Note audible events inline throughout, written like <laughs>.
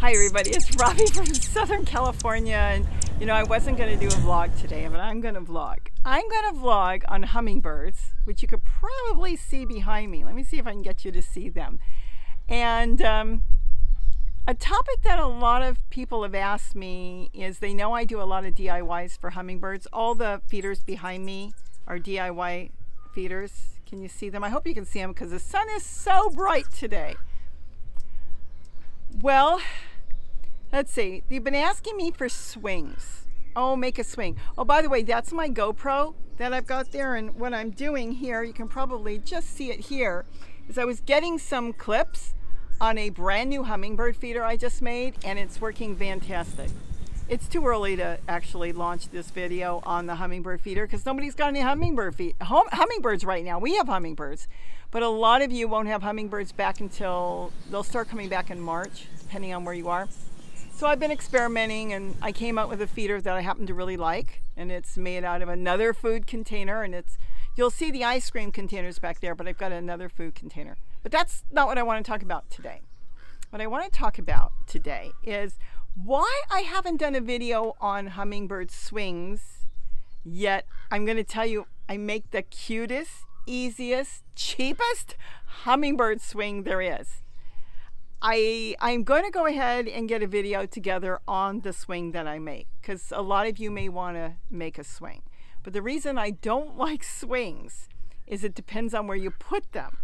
Hi everybody, it's Robbie from Southern California and you know I wasn't going to do a vlog today but I'm going to vlog. I'm going to vlog on hummingbirds which you could probably see behind me. Let me see if I can get you to see them. And um, a topic that a lot of people have asked me is they know I do a lot of DIYs for hummingbirds. All the feeders behind me are DIY feeders. Can you see them? I hope you can see them because the sun is so bright today. Well, let's see. You've been asking me for swings. Oh, make a swing. Oh, by the way, that's my GoPro that I've got there. And what I'm doing here, you can probably just see it here, is I was getting some clips on a brand new hummingbird feeder I just made, and it's working fantastic. It's too early to actually launch this video on the hummingbird feeder because nobody's got any hummingbird feed, hum, hummingbirds right now. We have hummingbirds, but a lot of you won't have hummingbirds back until they'll start coming back in March, depending on where you are. So I've been experimenting and I came out with a feeder that I happen to really like and it's made out of another food container and it's you'll see the ice cream containers back there but I've got another food container. But that's not what I want to talk about today. What I want to talk about today is why I haven't done a video on hummingbird swings yet. I'm going to tell you I make the cutest, easiest, cheapest hummingbird swing there is. I, I'm going to go ahead and get a video together on the swing that I make because a lot of you may want to make a swing. But the reason I don't <laughs> like swings is it depends on where you put them.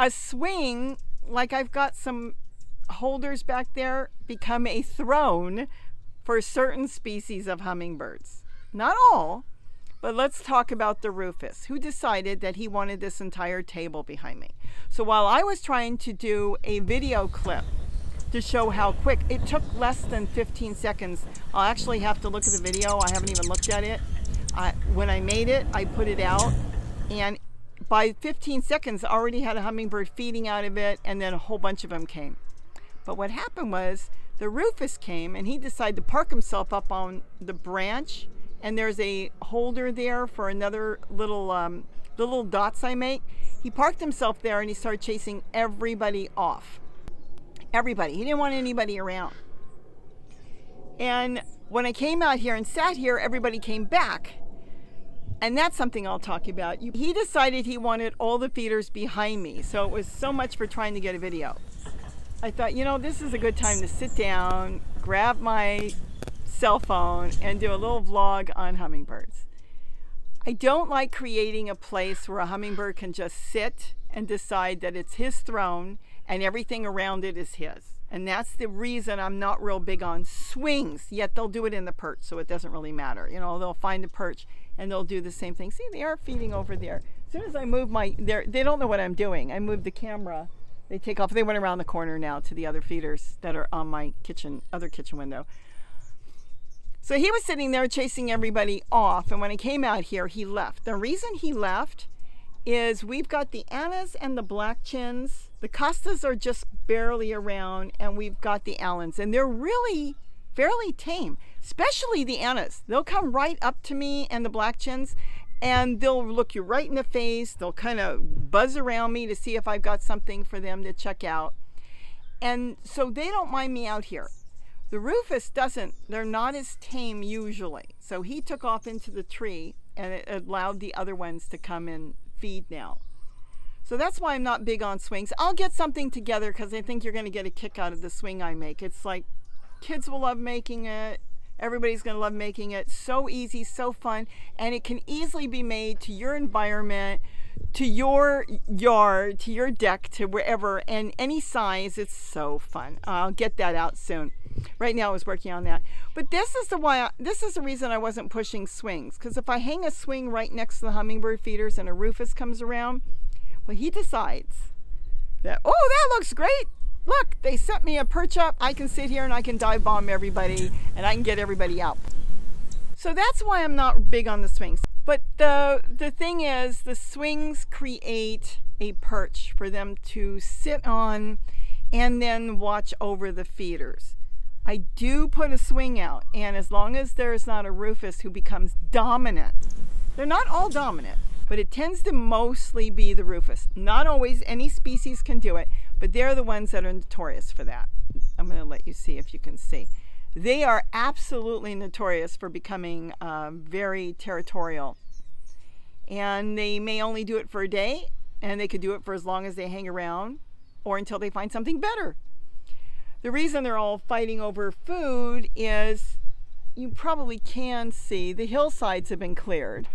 A swing, like I've got some holders back there, become a throne for certain species of hummingbirds. Not all, but let's talk about the Rufous, who decided that he wanted this entire table behind me. So while I was trying to do a video clip to show how quick, it took less than 15 seconds. I'll actually have to look at the video. I haven't even looked at it. I, when I made it, I put it out and by 15 seconds, I already had a hummingbird feeding out of it and then a whole bunch of them came. But what happened was the Rufous came and he decided to park himself up on the branch and there's a holder there for another little um, little dots I make. He parked himself there and he started chasing everybody off. Everybody. He didn't want anybody around. And when I came out here and sat here, everybody came back. And that's something I'll talk about. He decided he wanted all the feeders behind me. So it was so much for trying to get a video. I thought, you know, this is a good time to sit down, grab my cell phone and do a little vlog on hummingbirds. I don't like creating a place where a hummingbird can just sit and decide that it's his throne and everything around it is his. And that's the reason I'm not real big on swings, yet they'll do it in the perch, so it doesn't really matter. You know, they'll find a perch and they'll do the same thing. See, they are feeding over there. As soon as I move my, they don't know what I'm doing. I move the camera, they take off. They went around the corner now to the other feeders that are on my kitchen, other kitchen window. So he was sitting there chasing everybody off. And when he came out here, he left. The reason he left is we've got the Annas and the Black Chins. The Costas are just barely around, and we've got the Allens. And they're really fairly tame, especially the Annas. They'll come right up to me and the Black Chins, and they'll look you right in the face. They'll kind of buzz around me to see if I've got something for them to check out. And so they don't mind me out here. The Rufous doesn't, they're not as tame usually. So he took off into the tree and it allowed the other ones to come and feed now. So that's why I'm not big on swings. I'll get something together because I think you're going to get a kick out of the swing I make. It's like kids will love making it. Everybody's going to love making it. So easy, so fun, and it can easily be made to your environment to your yard, to your deck, to wherever, and any size. It's so fun. I'll get that out soon. Right now, I was working on that. But this is the why. I, this is the reason I wasn't pushing swings. Because if I hang a swing right next to the hummingbird feeders and a Rufous comes around, well, he decides that oh, that looks great. Look, they set me a perch up. I can sit here and I can dive bomb everybody, and I can get everybody out. So that's why I'm not big on the swings. But the, the thing is, the swings create a perch for them to sit on and then watch over the feeders. I do put a swing out, and as long as there's not a Rufous who becomes dominant, they're not all dominant, but it tends to mostly be the Rufous. Not always any species can do it, but they're the ones that are notorious for that. I'm going to let you see if you can see. They are absolutely notorious for becoming uh, very territorial. And they may only do it for a day, and they could do it for as long as they hang around or until they find something better. The reason they're all fighting over food is you probably can see the hillsides have been cleared.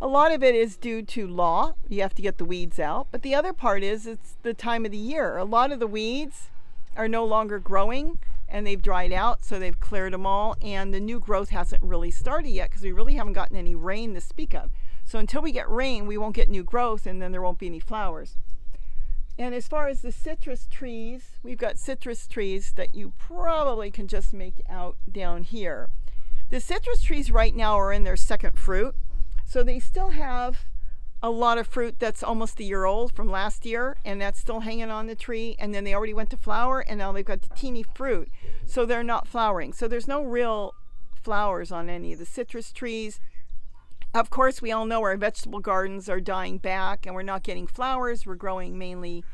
A lot of it is due to law. You have to get the weeds out. But the other part is it's the time of the year. A lot of the weeds are no longer growing and they've dried out, so they've cleared them all. And the new growth hasn't really started yet because we really haven't gotten any rain to speak of. So until we get rain, we won't get new growth and then there won't be any flowers. And as far as the citrus trees, we've got citrus trees that you probably can just make out down here. The citrus trees right now are in their second fruit, so they still have a lot of fruit that's almost a year old from last year, and that's still hanging on the tree. And then they already went to flower, and now they've got the teeny fruit, so they're not flowering. So there's no real flowers on any of the citrus trees. Of course, we all know our vegetable gardens are dying back and we're not getting flowers. We're growing mainly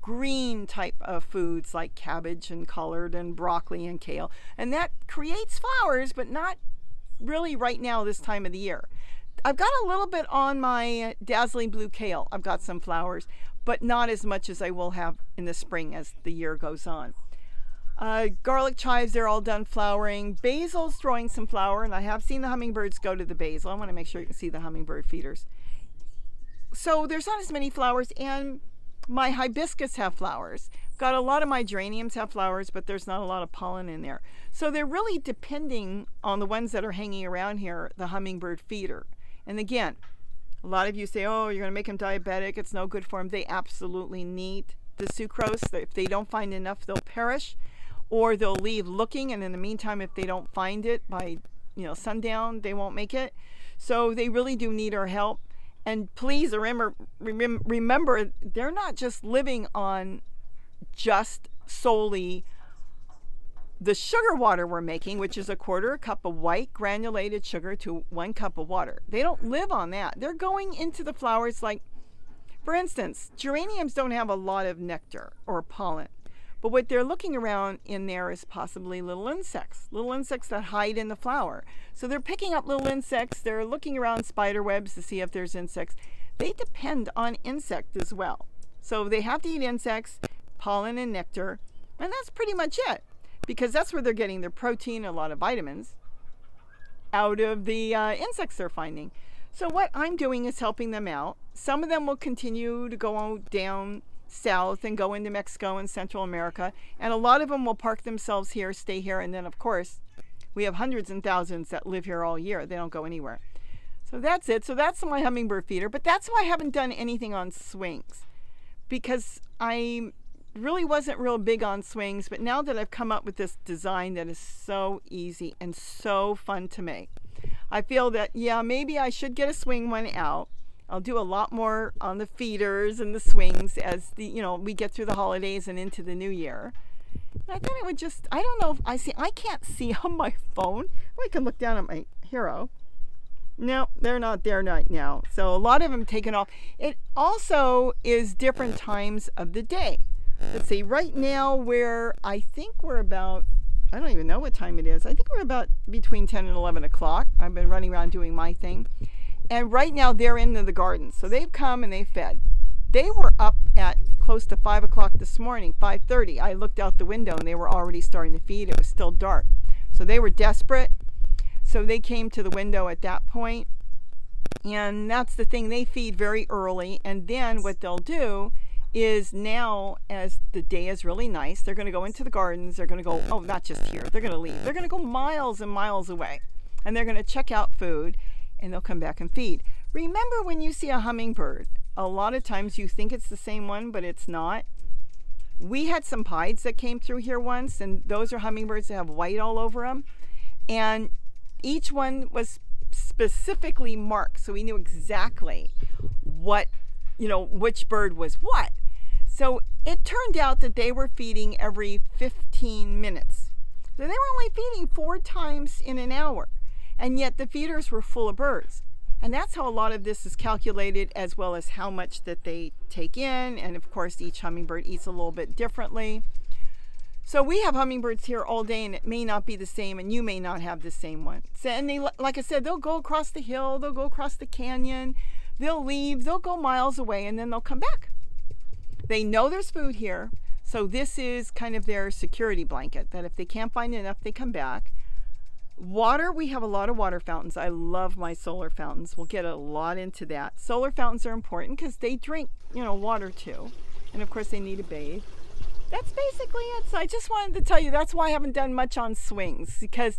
green type of foods like cabbage and collard and broccoli and kale. And that creates flowers, but not really right now this time of the year. I've got a little bit on my dazzling blue kale. I've got some flowers, but not as much as I will have in the spring as the year goes on. Uh, garlic chives, they're all done flowering. Basil's throwing some flower, and I have seen the hummingbirds go to the basil. I want to make sure you can see the hummingbird feeders. So there's not as many flowers, and my hibiscus have flowers. Got a lot of my geraniums have flowers, but there's not a lot of pollen in there. So they're really depending on the ones that are hanging around here, the hummingbird feeder. And again, a lot of you say, oh, you're going to make them diabetic. It's no good for them. They absolutely need the sucrose. If they don't find enough, they'll perish or they'll leave looking and in the meantime if they don't find it by you know sundown they won't make it so they really do need our help and please remember remember they're not just living on just solely the sugar water we're making, which is a quarter a cup of white granulated sugar to one cup of water. They don't live on that. They're going into the flowers like, for instance, geraniums don't have a lot of nectar or pollen. But what they're looking around in there is possibly little insects, little insects that hide in the flower. So they're picking up little insects. They're looking around spider webs to see if there's insects. They depend on insect as well. So they have to eat insects, pollen and nectar, and that's pretty much it because that's where they're getting their protein, a lot of vitamins out of the uh, insects they're finding. So what I'm doing is helping them out. Some of them will continue to go down south and go into Mexico and Central America. And a lot of them will park themselves here, stay here, and then, of course, we have hundreds and thousands that live here all year. They don't go anywhere. So that's it. So that's my hummingbird feeder. But that's why I haven't done anything on swings because I really wasn't real big on swings. But now that I've come up with this design that is so easy and so fun to make, I feel that, yeah, maybe I should get a swing one out I'll do a lot more on the feeders and the swings as the you know we get through the holidays and into the new year. I thought it would just I don't know if I see I can't <laughs> see on my phone. I can look down at my hero. No, they're not there right now. So a lot of them taken off. It also is different times of the day. Let's see, right now where I think we're about I don't even know what time it is. I think we're about between 10 and 11 o'clock. I've been running around doing my thing. And right now they're in the garden. So they've come and they fed. They were up at close to 5 o'clock this morning, 5.30. I looked out the window and they were already starting to feed. It was still dark. So they were desperate. So they came to the window at that point. And that's the thing, they feed very early. And then what they'll do is now, as the day is really nice, they're going to go into the gardens. They're going to go, oh, not just here. They're going to leave. They're going to go miles and miles away. And they're going to check out food and they'll come back and feed. Remember when you see a hummingbird, a lot of times you think it's the same one, but it's not. We had some pieds that came through here once, and those are hummingbirds that have white all over them. And each one was specifically marked, so we knew exactly what, you know, which bird was what. So it turned out that they were feeding every 15 minutes. So they were only feeding four times in an hour and yet the feeders were full of birds. And that's how a lot of this is calculated as well as how much that they take in. And of course, each hummingbird eats a little bit differently. So we have hummingbirds here all day and it may not be the same and you may not have the same one. So, and they, like I said, they'll go across the hill, they'll go across the canyon, they'll leave, they'll go miles away and then they'll come back. They know there's food here. So this is kind of their security blanket that if they can't find enough, they come back. Water, we have a lot of water fountains. I love my solar fountains. We'll get a lot into that. Solar fountains are important because they drink, you know, water too. And of course they need to bathe that's basically it. So I just wanted to tell you that's why I haven't done much on swings because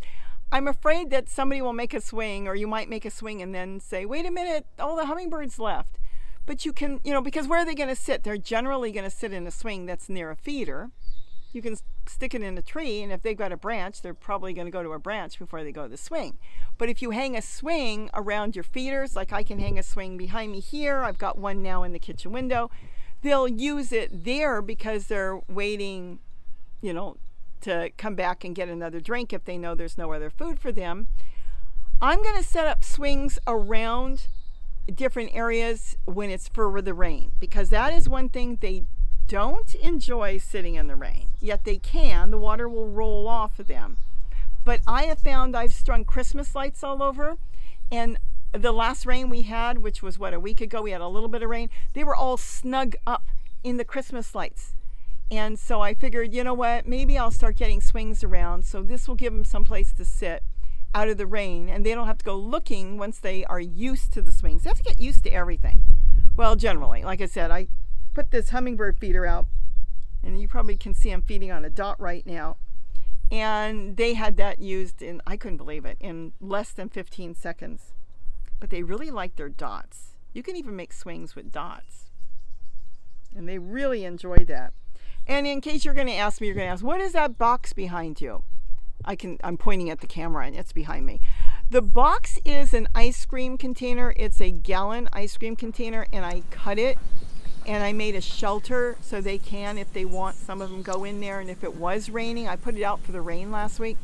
I'm afraid that somebody will make a swing or you might make a swing and then say, wait a minute, all the hummingbirds left. But you can, you know, because where are they going to sit? They're generally going to sit in a swing that's near a feeder. You can stick it in a tree, and if they've got a branch, they're probably going to go to a branch before they go to the swing. But if you hang a swing around your feeders, like I can hang a swing behind me here, I've got one now in the kitchen window they'll use it there because they're waiting, you know, to come back and get another drink if they know there's no other food for them. I'm going to set up swings around different areas when it's for the rain because that is one thing they don't enjoy sitting in the rain. Yet they can. The water will roll off of them. But I have found I've strung Christmas lights all over and the last rain we had, which was what a week ago, we had a little bit of rain. They were all snug up in the Christmas lights. And so I figured, you know what, maybe I'll start getting swings around. So this will give them some place to sit out of the rain and they don't have to go looking once they are used to the swings. They have to get used to everything. Well, generally, like I said, I put this hummingbird feeder out and you probably can see I'm feeding on a dot right now. And they had that used in, I couldn't believe it, in less than 15 seconds but they really like their dots. You can even make swings with dots. And they really enjoy that. And in case you're going to ask me, you're going to ask, what is that box behind you? I can, I'm pointing at the camera and it's behind me. The box is an ice cream container. It's a gallon ice cream container and I cut it and I made a shelter so they can, if they want, some of them go in there. And if it was raining, I put it out for the rain last week.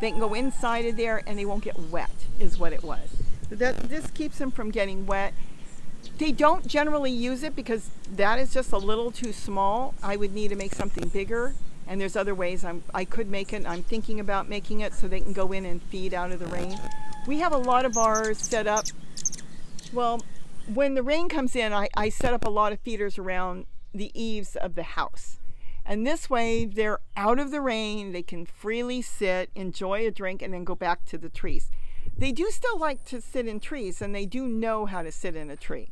They can go inside of there and they won't get wet is what it was. That, this keeps them from getting wet. They don't generally use it because that is just a little too small. I would need to make something bigger and there's other ways I'm, I could make it. I'm thinking about making it so they can go in and feed out of the rain. We have a lot of ours set up. Well, when the rain comes in, I, I set up a lot of feeders around the eaves of the house. And this way they're out of the rain, they can freely sit, enjoy a drink, and then go back to the trees they do still like to sit in trees and they do know how to sit in a tree.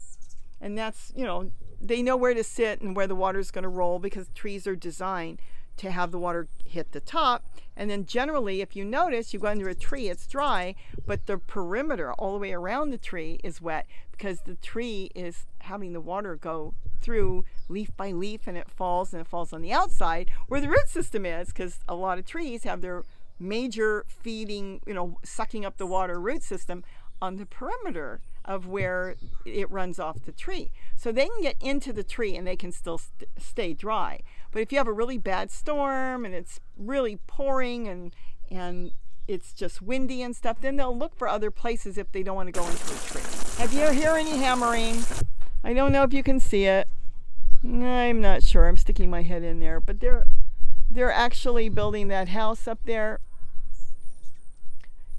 And that's, you know, they know where to sit and where the water is going to roll because trees are designed to have the water hit the top. And then generally, if you notice, you go under a tree, it's dry, but the perimeter all the way around the tree is wet because the tree is having the water go through leaf by leaf and it falls and it falls on the outside where the root system is because a lot of trees have their major feeding, you know, sucking up the water root system on the perimeter of where it runs off the tree. So they can get into the tree and they can still st stay dry. But if you have a really bad storm and it's really pouring and and it's just windy and stuff, then they'll look for other places if they don't want to go into the tree. Have you hear any hammering? I don't know if you can see it. I'm not sure. I'm sticking my head in there, but they're they're actually building that house up there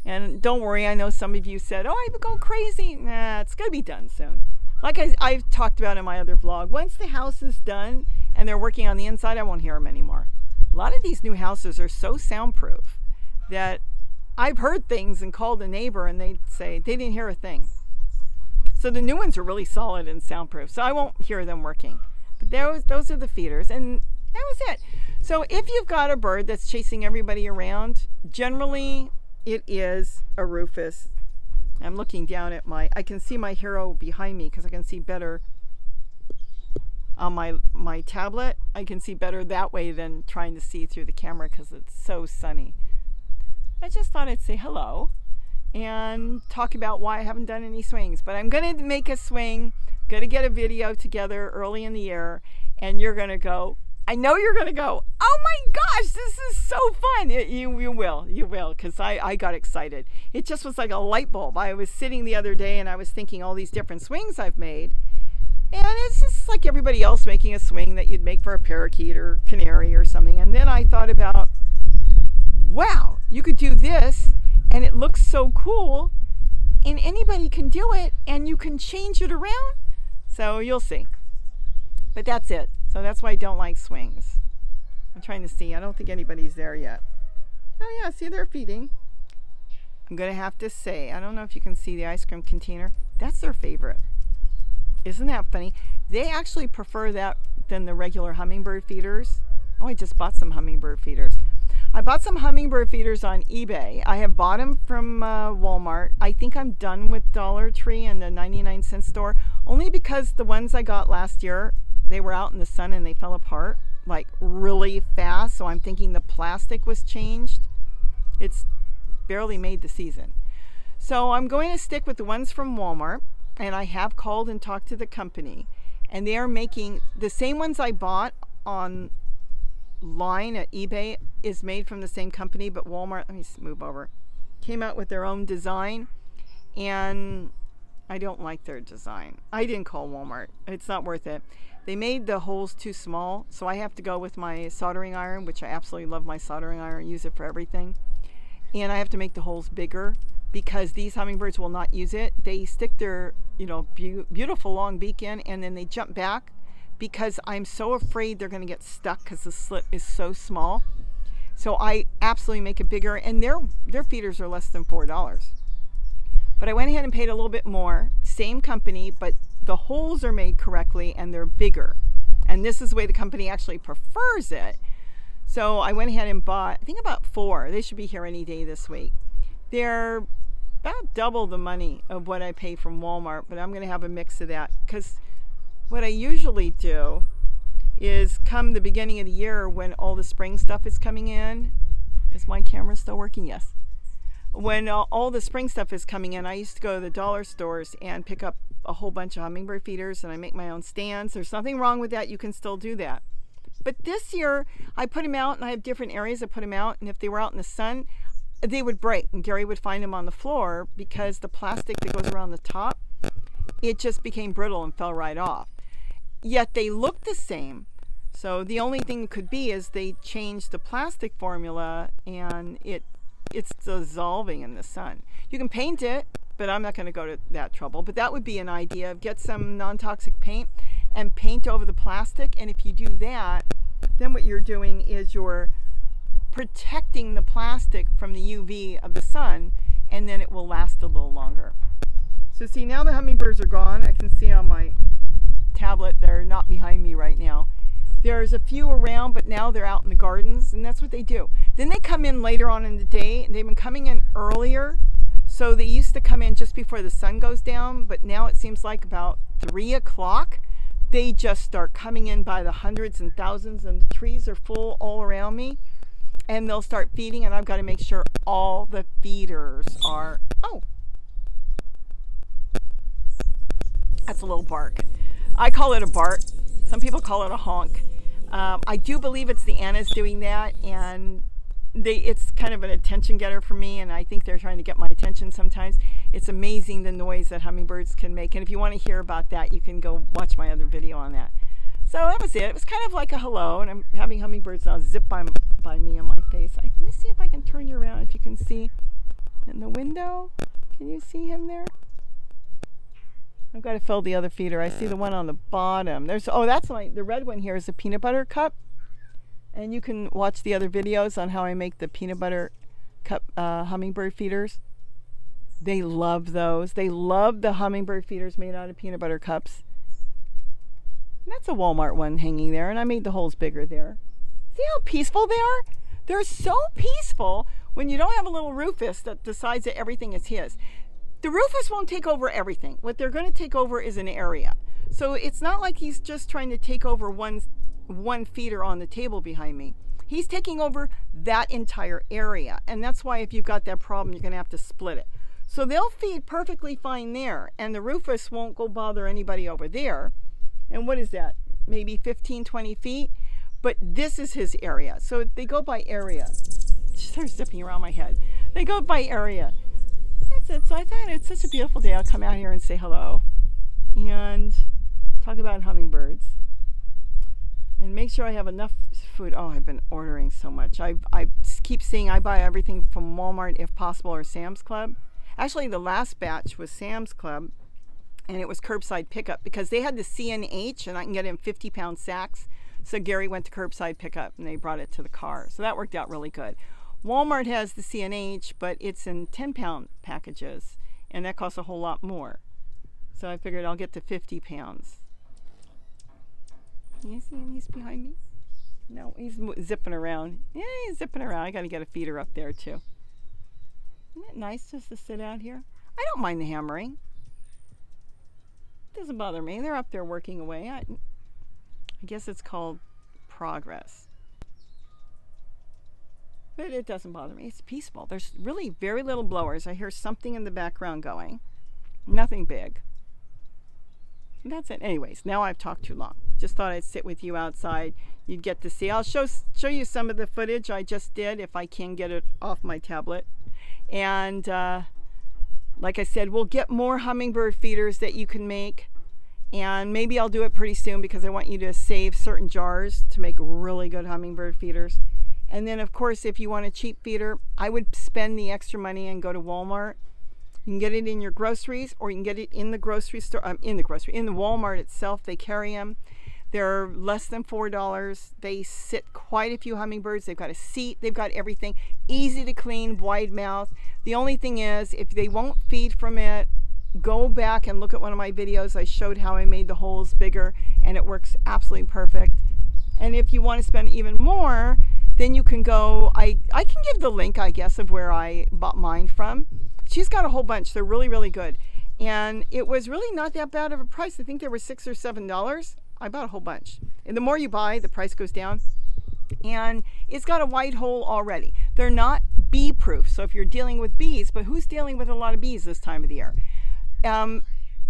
and don't worry, I know some of you said, oh, I've gone crazy. Nah, it's going to be done soon. Like I, I've talked about in my other vlog, once the house is done and they're working on the inside, I won't hear them anymore. A lot of these new houses are so soundproof that I've heard things and called a neighbor and they say they didn't hear a thing. So the new ones are really solid and soundproof. So I won't hear them working. But those, those are the feeders and that was it. So if you've got a bird that's chasing everybody around, generally it is a Rufous. I'm looking down at my, I can see my hero behind me because I can see better on my, my tablet. I can see better that way than trying to see through the camera because it's so sunny. I just thought I'd say hello and talk about why I haven't done any swings. But I'm going to make a swing, going to get a video together early in the year, and you're going to go, I know you're going to go, oh my gosh, this is so fun. It, you, you will, you will, because I, I got excited. It just was like a light bulb. I was sitting the other day and I was thinking all these different swings I've made. And it's just like everybody else making a swing that you'd make for a parakeet or canary or something. And then I thought about, wow, you could do this and it looks so cool and anybody can do it and you can change it around. So you'll see. But that's it. So that's why I don't like swings. I'm trying to see. I don't think anybody's there yet. Oh yeah, see they're feeding. I'm going to have to say, I don't know if you can see the ice cream container. That's their favorite. Isn't that funny? They actually prefer that than the regular hummingbird feeders. Oh, I just bought some hummingbird feeders. I bought some hummingbird feeders on eBay. I have bought them from uh, Walmart. I think I'm done with Dollar Tree and the 99 cent store only because the ones I got last year, they were out in the sun and they fell apart like really fast. So I'm thinking the plastic was changed. It's barely made the season. So I'm going to stick with the ones from Walmart and I have called and talked to the company and they are making the same ones I bought on line at eBay is made from the same company, but Walmart, let me move over, came out with their own design. And I don't like their design. I didn't call Walmart. It's not worth it. They made the holes too small, so I have to go with my soldering iron, which I absolutely love my soldering iron, use it for everything. And I have to make the holes bigger because these hummingbirds will not use it. They stick their, you know, be beautiful long beak in and then they jump back because I'm so afraid they're going to get stuck because the slit is so small. So I absolutely make it bigger and their, their feeders are less than $4. But I went ahead and paid a little bit more, same company, but the holes are made correctly and they're bigger. And this is the way the company actually prefers it. So I went ahead and bought, I think about four. They should be here any day this week. They're about double the money of what I pay from Walmart, but I'm going to have a mix of that because what I usually do is come the beginning of the year when all the spring stuff is coming in. Is my camera still working? Yes. When all the spring stuff is coming in, I used to go to the dollar stores and pick up a whole bunch of hummingbird feeders and I make my own stands. There's nothing wrong with that. You can still do that. But this year, I put them out and I have different areas I put them out. And if they were out in the sun, they would break and Gary would find them on the floor because the plastic that goes around the top, it just became brittle and fell right off yet they look the same. So the only thing could be is they changed the plastic formula and it it's dissolving in the sun. You can paint it, but I'm not going to go to that trouble. But that would be an idea. Of get some non-toxic paint and paint over the plastic. And if you do that, then what you're doing is you're protecting the plastic from the UV of the sun and then it will last a little longer. So see now the hummingbirds are gone. I can see on my tablet. They're not behind me right now. There's a few around, but now they're out in the gardens, and that's what they do. Then they come in later on in the day, they've been coming in earlier. So they used to come in just before the sun goes down, but now it seems like about 3 o'clock, they just start coming in by the hundreds and thousands, and the trees are full all around me. And they'll start feeding, and I've got to make sure all the feeders are. Oh, that's a little bark. I call it a bark. Some people call it a honk. Um, I do believe it's the Annas doing that, and they, it's kind of an attention getter for me, and I think they're trying to get my attention sometimes. It's amazing the noise that hummingbirds can make, and if you want to hear about that, you can go watch my other video on that. So that was it. It was kind of like a hello, and I'm having hummingbirds now zip by, by me on my face. I, let me see if I can turn you around, if you can see in the window. Can you see him there? I've got to fill the other feeder. I see the one on the bottom. There's oh, that's my the red one here is a peanut butter cup, and you can watch the other videos on how I make the peanut butter cup uh, hummingbird feeders. They love those. They love the hummingbird feeders made out of peanut butter cups. And that's a Walmart one hanging there, and I made the holes bigger there. See how peaceful they are? They're so peaceful when you don't have a little Rufous that decides that everything is his. The Rufous won't take over everything. What they're going to take over is an area. So it's not like he's just trying to take over one, one feeder on the table behind me. He's taking over that entire area. And that's why if you've got that problem, you're going to have to split it. So they'll feed perfectly fine there. And the Rufous won't go bother anybody over there. And what is that? Maybe 15, 20 feet. But this is his area. So they go by area. They're zipping around my head. They go by area. That's it. So I thought it's such a beautiful day. I'll come out here and say hello and talk about hummingbirds and make sure I have enough food. Oh, I've been ordering so much. I, I keep seeing I buy everything from Walmart if possible or Sam's Club. Actually, the last batch was Sam's Club and it was curbside pickup because they had the C&H and I can get in 50 pound sacks. So Gary went to curbside pickup and they brought it to the car. So that worked out really good. Walmart has the C&H, but it's in 10 pound packages and that costs a whole lot more. So I figured I'll get to 50 pounds. You see him? He's behind me. No, he's zipping around. Yeah, he's zipping around. I got to get a feeder up there too. Isn't it nice just to sit out here? I don't mind the hammering. It doesn't bother me. They're up there working away. I, I guess it's called progress. But it doesn't bother me. It's peaceful. There's really very little blowers. I hear something in the background going. Nothing big. That's it. Anyways, now I've talked too long. Just thought I'd sit with you outside. You'd get to see. I'll show show you some of the footage I just did if I can get it off my tablet. And uh, like I said, we'll get more hummingbird feeders that you can make. And maybe I'll do it pretty soon because I want you to save certain jars to make really good hummingbird feeders. And then of course, if you want a cheap feeder, I would spend the extra money and go to Walmart. You can get it in your groceries or you can get it in the grocery store, um, in the grocery, in the Walmart itself. They carry them. They're less than $4. They sit quite a few hummingbirds. They've got a seat, they've got everything. Easy to clean, wide mouth. The only thing is, if they won't feed from it, go back and look at one of my videos. I showed how I made the holes bigger and it works absolutely perfect. And if you want to spend even more, then you can go, I, I can give the link, I guess, of where I bought mine from. She's got a whole bunch. They're really, really good. And it was really not that bad of a price. I think they were six or seven dollars. I bought a whole bunch. And the more you buy, the price goes down. And it's got a white hole already. They're not bee proof. So if you're dealing with bees, but who's dealing with a lot of bees this time of the year? Um,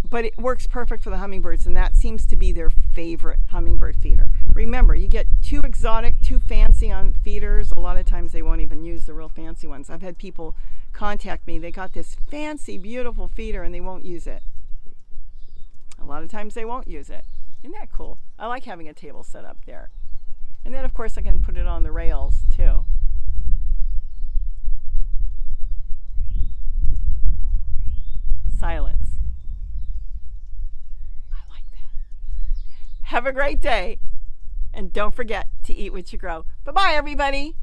but it works perfect for the hummingbirds and that seems to be their favorite hummingbird feeder. Remember, you get too exotic, too fancy on feeders. A lot of times they won't even use the real fancy ones. I've had people contact me. They got this fancy, beautiful feeder and they won't use it. A lot of times they won't use it. Isn't that cool? I like having a table set up there. And then of course I can put it on the rails too. Silence. I like that. Have a great day. And don't forget to eat what you grow. Bye-bye, everybody.